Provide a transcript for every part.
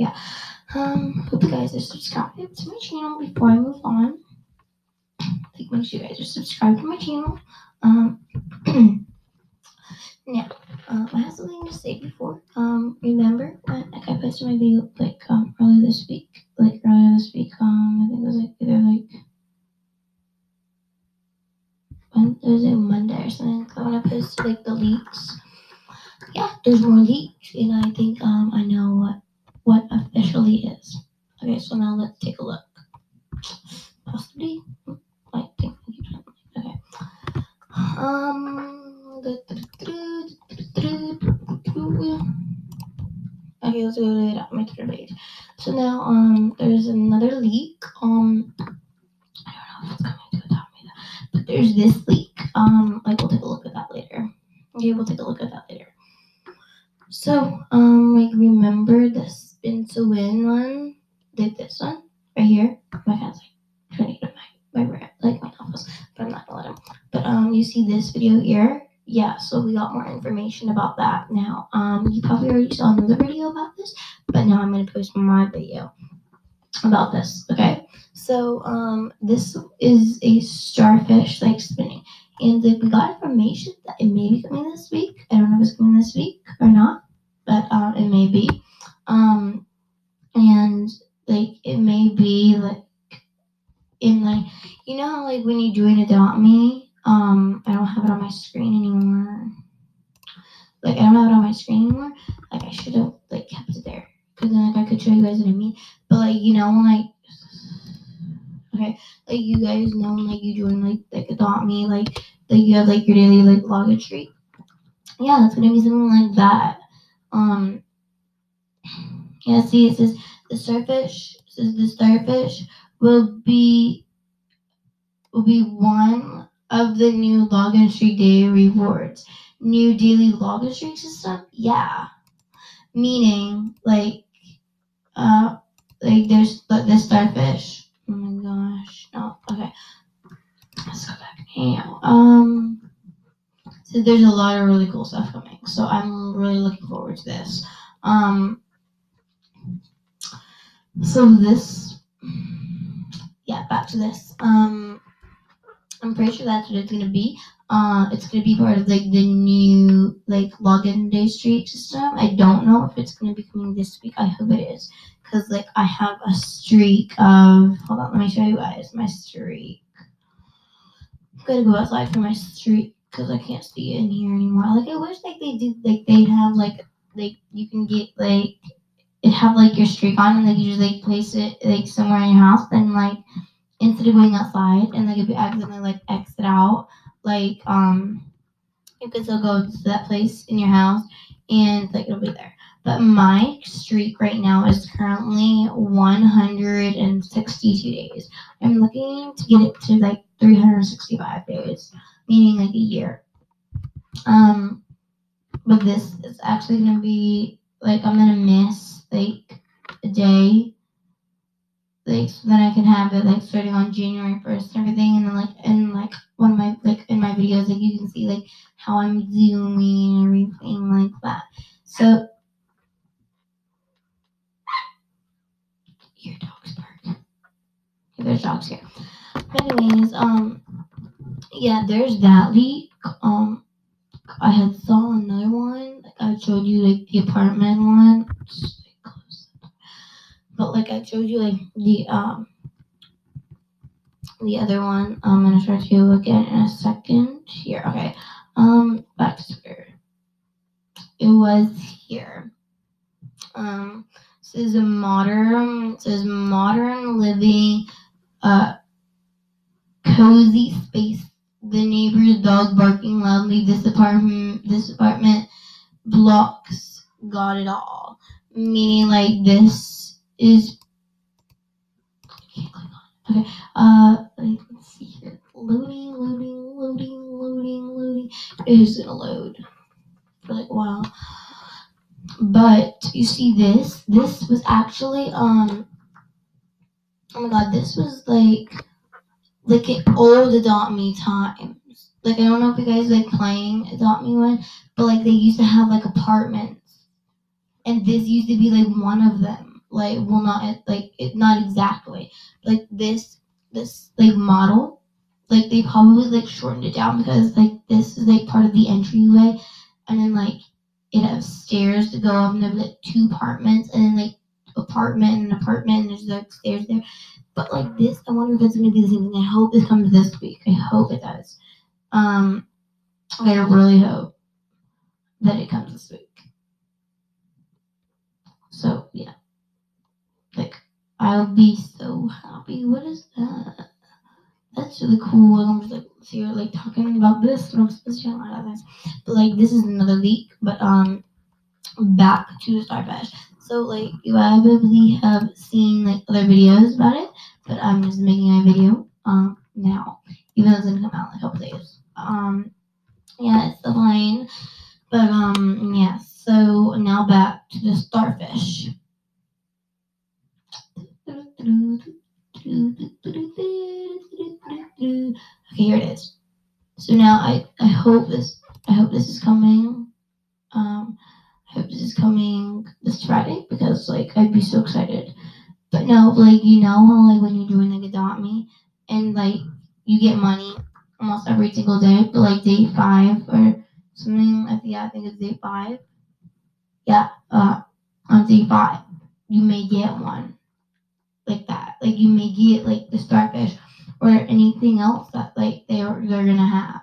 yeah. Um, hope you guys are subscribed to my channel before I move on. Like, make sure you guys are subscribed to my channel. Um, now, um, I have something to say before. Um, remember when like, I posted my video like um earlier this week, like earlier this week. Um, I think it was like either like when it was like Monday or something. like, When I posted like the leaks, yeah, there's more leaks, and I think um I know what what officially is. Okay, so now let's take a look. Possibly, I think. Okay. Um. Okay, let's go to my Twitter page. So now, um, there's another leak. Um, I don't know if it's coming to Adopt Me, but there's this leak. Um, like we'll take a look at that later. Okay, we'll take a look at that later. So, um, like remember the to win one? Like this one right here. My cat's like trying to my my rat, like my office, but I'm not gonna let him. But um, you see this video here? Yeah, so we got more information about that now. Um, you probably already saw another video about this, but now I'm gonna post my video about this. Okay, so um, this is a starfish like spinning, and we got information that it may be coming this week. I don't know if it's coming this week or not, but um, it may be. Um, and like it may be like in like you know how like when you join Adopt Me um, I don't have it on my screen anymore. Like I don't have it on my screen anymore. Like I should have like kept it there because then like I could show you guys what I mean. But like you know like okay, like you guys know like you join like like adopt me like like you have like your daily like login streak. Yeah, that's gonna be something like that. Um. Yeah, see, it says the starfish. Says the starfish will be will be one of the new login streak day rewards. New daily login streak system? Yeah. Meaning, like, uh, like there's the, starfish. Oh my gosh. No. Okay. Let's go back. Yeah. Um. So there's a lot of really cool stuff coming. So I'm really looking forward to this. Um. So this. Yeah. Back to this. Um. I'm pretty sure that's what it's gonna be. Uh, it's gonna be part of like the new like login day streak system. I don't know if it's gonna be coming this week. I hope it is, cause like I have a streak of. Hold on, let me show you guys my streak. I'm gonna go outside for my streak because I can't see it in here anymore. Like I wish like they do like they'd have like like you can get like have like your streak on and like you just like place it like somewhere in your house and like instead of going outside and like if you accidentally like exit out, like um you can still go to that place in your house and like it'll be there. But my streak right now is currently 162 days. I'm looking to get it to like 365 days, meaning like a year. Um, but this is actually gonna be like I'm gonna miss like a day like so then I can have it like starting on January first and everything and then like and like one of my like in my videos like you can see like how I'm zooming and everything like that. So your dogs bark. There's dogs here. Anyways, um yeah, there's that leak. Um I had saw another one. Like I showed you like the apartment one. I showed you like the um the other one. I'm gonna show you again in a second. Here, okay. Um back to where it was here. Um this is a modern it says modern living uh cozy space. The neighbor's dog barking loudly. This apartment this apartment blocks got it all. Meaning like this is okay. Uh let's see here. Loading, loading, loading, loading, loading. It is gonna load for like a while. But you see this? This was actually um Oh my god, this was like like an old Adopt Me times. Like I don't know if you guys like playing Adopt Me one, but like they used to have like apartments, and this used to be like one of them. Like well, not like it, not exactly like this this like model. Like they probably like shortened it down because like this is like part of the entryway, and then like it has stairs to go up, and there's like two apartments, and then like apartment and apartment, and there's like stairs there. But like this, I wonder if it's gonna be the same thing. I hope it comes this week. I hope it does. Um, I really hope that it comes this week. So yeah, I'll be so happy. What is that? That's really cool. I'm just like so you're like talking about this, but I'm supposed to talk about this. But like this is another leak. But um, back to the Starfish. So like you probably have seen like other videos about it, but I'm just making a video um now, even though it's gonna come out in a couple days. Um, yeah, it's the plane, but um, yeah. So now back to the starfish. Okay, here it is. So now I I hope this I hope this is coming. Um, I hope this is coming this Friday because like I'd be so excited. But no, like you know how like when you're doing like adopt me and like you get money almost every single day, but like day five or something. I think I think it's day five. Yeah, uh, on day five, you may get one like that. Like you may get like the starfish or anything else that like they're they're gonna have.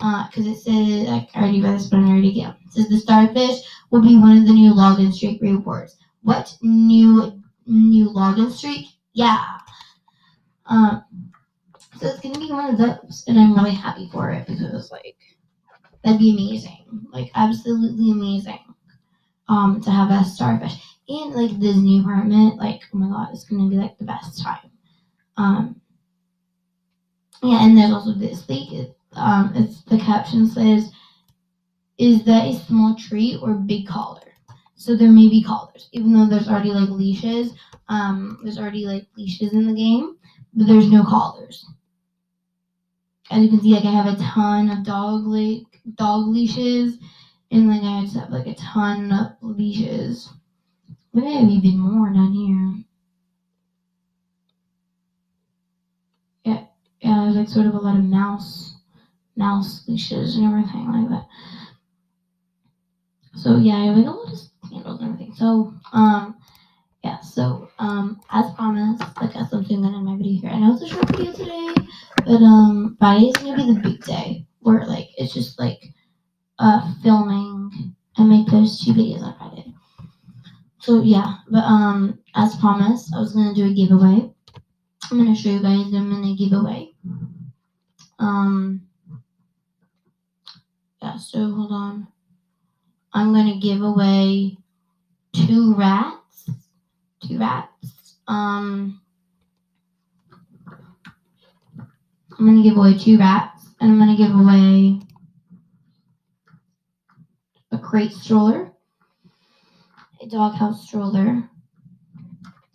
Uh, because it says like, I already read this, but I'm already again. It says the starfish will be one of the new login streak rewards. What new new login streak? Yeah. Um. So it's gonna be one of those, and I'm really happy for it because like that'd be amazing, like absolutely amazing. Um, to have a starfish and like this new apartment, like oh my god, it's gonna be like the best time. Um. Yeah, and there's also this thing. Um, it's the caption says, "Is that a small treat or big collar?" So there may be collars, even though there's already like leashes. Um, there's already like leashes in the game, but there's no collars. As you can see, like I have a ton of dog like dog leashes, and like I just have like a ton of leashes. Maybe I have even more down here. Yeah, yeah, there's like sort of a lot of mouse mouse leashes and everything like that. So yeah, I have like a lot of candles and everything. So um yeah, so um as promised, like as I'm doing that in my video here. I know it's a short video today, but um Friday is gonna be the big day where like it's just like uh filming and make those two videos on Friday. So yeah, but um as promised, I was gonna do a giveaway. I'm gonna show you guys them in a giveaway. Um yeah, so hold on. I'm gonna give away two rats. Two rats. Um I'm gonna give away two rats and I'm gonna give away crate stroller, a doghouse stroller,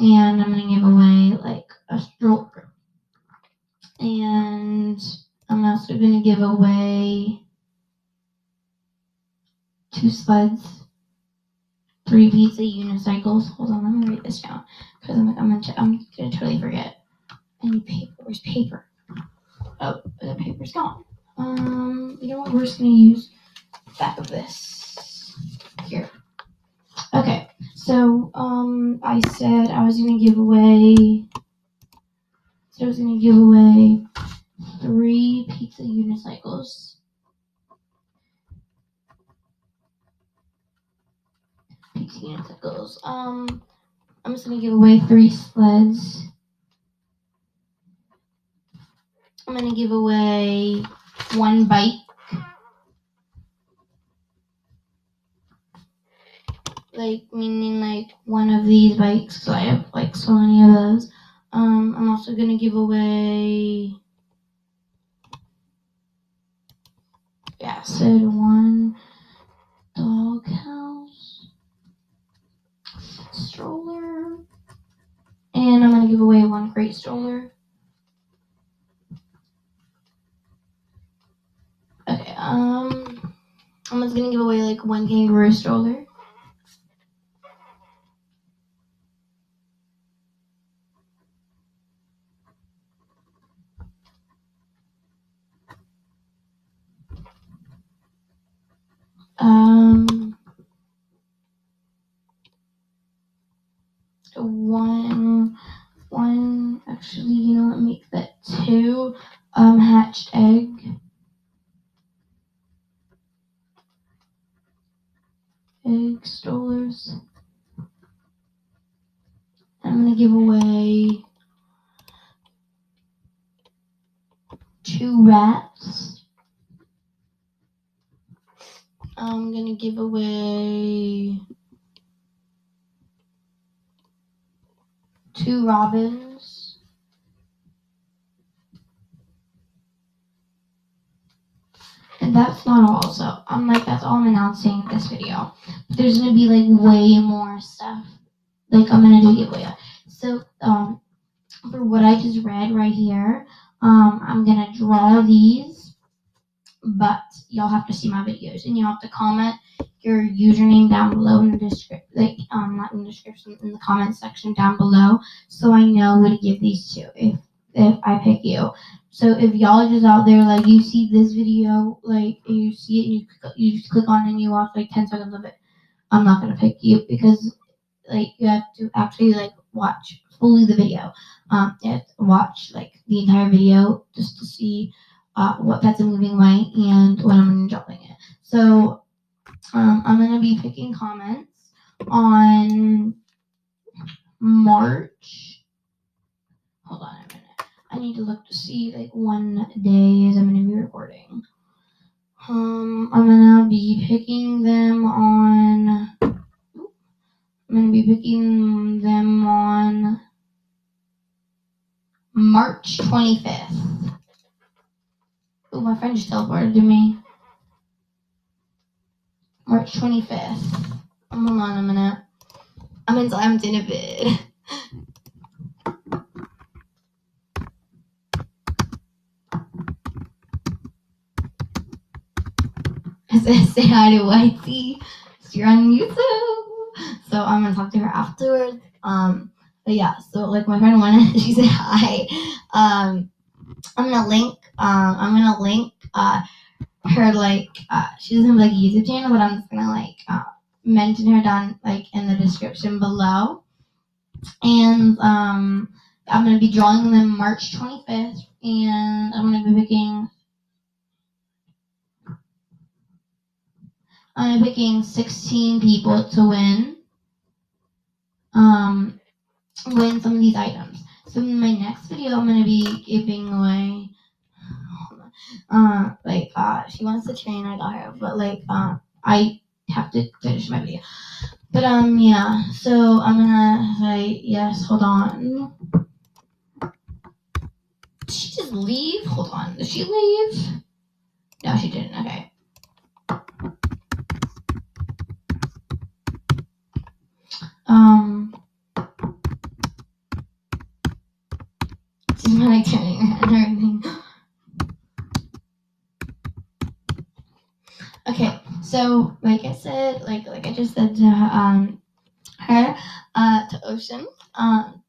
and I'm gonna give away like a stroller. And I'm also gonna give away two sleds, three pizza unicycles. Hold on, let me write this down because I'm, I'm, gonna, I'm gonna totally forget. I need paper. Where's paper? Oh, the paper's gone. Um, you know what? We're just gonna use the back of this. Okay, so um, I said I was gonna give away. So I was gonna give away three pizza unicycles. Pizza unicycles. Um, I'm just gonna give away three sleds. I'm gonna give away one bike. Like meaning like one of these bikes, because I have like so many of those. Um, I'm also gonna give away. Yeah, so one dog house stroller, and I'm gonna give away one great stroller. Okay, um, I'm just gonna give away like one kangaroo stroller. One, one. Actually, you know what? Make that two. Um, hatched egg. Egg strollers. I'm gonna give away two rats. I'm gonna give away two robins. And that's not all. So I'm like, that's all I'm announcing in this video. But there's gonna be like way more stuff. Like I'm gonna do giveaway. So um, for what I just read right here, um, I'm gonna draw these, but y'all have to see my videos and y'all have to comment your username down below in the description, like um, not in the description, in the comment section down below, so I know who to give these to if if I pick you. So if y'all just out there, like you see this video, like you see it and you click- you just click on and you watch like ten seconds of it, I'm not gonna pick you because like you have to actually like watch fully the video. Um, you have to watch like the entire video just to see uh, what pets are moving away and when I'm dropping it. So um, I'm gonna be picking comments on March. Hold on a minute. I need to look to see like one day is I'm gonna be recording. Um, I'm gonna be picking them on. I'm gonna be picking them on March 25th. Oh, my friend just teleported to me. March 25th. Hold on a minute. I'm in I'm in a said say hi to Whitey. You're on YouTube. So I'm gonna talk to her afterwards. Um but yeah, so like my friend wanted she said hi. Um I'm gonna link um I'm gonna link uh her like uh she doesn't have like a YouTube channel, but I'm just gonna like uh mention her down like in the description below. And um I'm gonna be drawing them March 25th, and I'm gonna be picking. I'm picking 16 people to win. Um, win some of these items. So in my next video, I'm gonna be giving away. Uh, like uh, she wants to train. I got her, but like uh, I have to finish my video. But um, yeah. So I'm gonna say yes. Hold on. Did she just leave? Hold on. Did she leave? No, she didn't. Okay. Um. She's not like turning her head or anything. Okay, so like I said, like like I just said to um her, uh to Ocean, um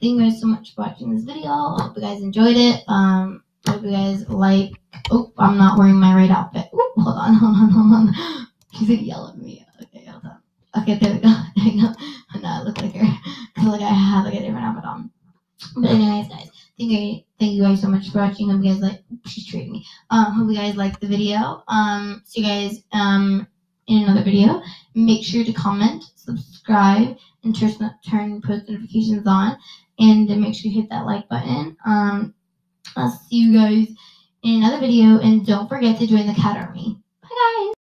thank you guys so much for watching this video. I hope you guys enjoyed it. Um hope you guys like oh I'm not wearing my right outfit. Oop, hold on, hold on, hold on. She's gonna yell at me. Okay, hold on. Okay, there we go. There we go. No, I look like her. Cause like I have like a different outfit on. But anyways, guys, thank you, thank you guys so much for watching. Hope you guys like. Um, hope you guys liked the video. Um, see you guys um in another video. Make sure to comment, subscribe, and turn turn post notifications on, and then make sure you hit that like button. Um, I'll see you guys in another video, and don't forget to join the cat army. Bye, guys.